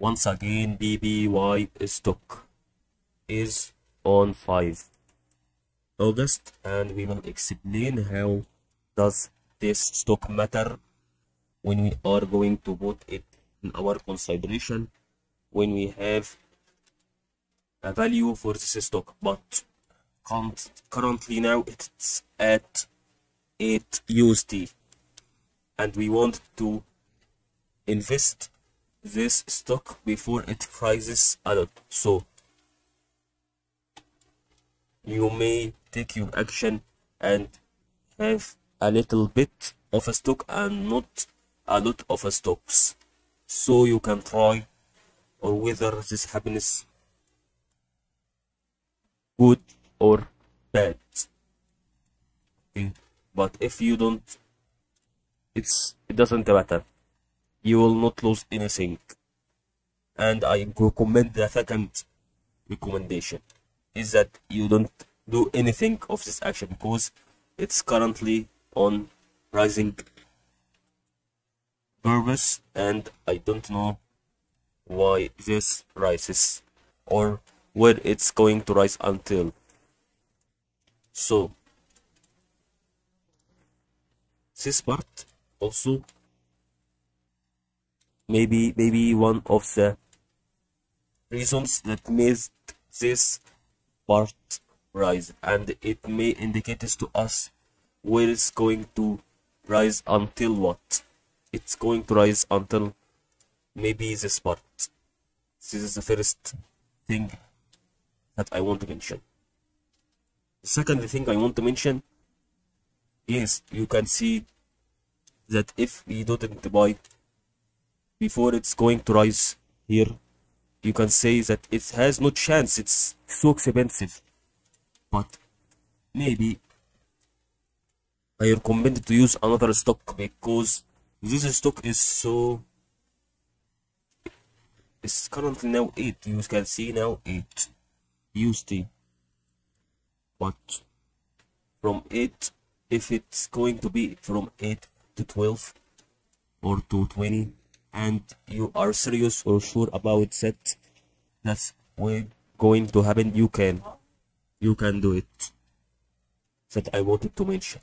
once again BBBY stock is on 5 August and we will explain how does this stock matter when we are going to put it in our consideration when we have a value for this stock but currently now it's at 8 USD and we want to invest this stock before it rises a lot. So you may take your action and have a little bit of a stock and not a lot of a stocks. So you can try or whether this happiness good or bad. Okay. But if you don't it's it doesn't matter you will not lose anything. And i recommend the second recommendation is that you don't do anything of this action because it's currently on rising purpose and i don't know why this rises or where it's going to rise until. So this part also maybe maybe one of the reasons that made this part rise. And it may indicate to us where it's going to rise until what? It's going to rise until maybe this part. This is the first thing that I want to mention. The second thing I want to mention is you can see that if we don't buy before it's going to rise here. You can say that it has no chance. It's so expensive. But maybe I recommend to use another stock because this stock is so it's currently now 8 you can see now 8 USD but from 8 if it's going to be from 8 to 12 or to 20 and you are serious or sure about that that's going to happen. You can you can do it. That I wanted to mention